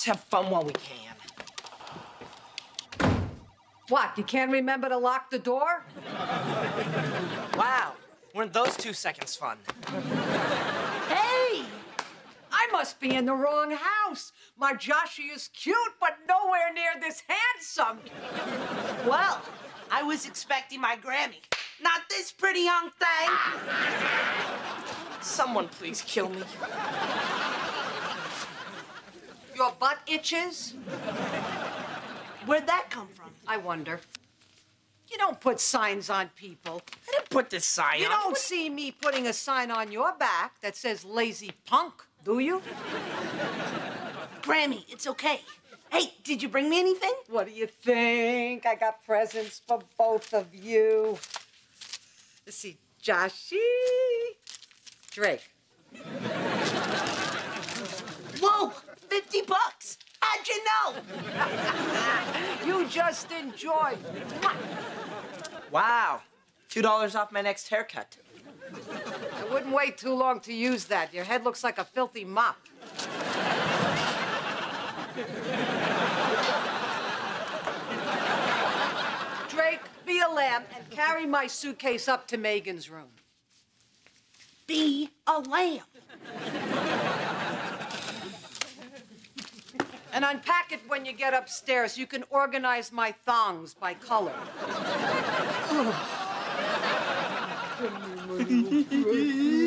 Let's have fun while we can. What, you can't remember to lock the door? Wow, weren't those two seconds fun? Hey! I must be in the wrong house. My Joshy is cute, but nowhere near this handsome. Well, I was expecting my Grammy. Not this pretty young thing. Someone please kill me. Your butt itches? Where'd that come from? I wonder. You don't put signs on people. I didn't put this sign You on. don't see me putting a sign on your back that says lazy punk, do you? Grammy, it's okay. Hey, did you bring me anything? What do you think? I got presents for both of you. Let's see, Joshy. Drake. How'd you know? You just enjoy. Wow, two dollars off my next haircut. I wouldn't wait too long to use that. Your head looks like a filthy mop. Drake, be a lamb and carry my suitcase up to Megan's room. Be a lamb. And unpack it when you get upstairs. You can organize my thongs by color.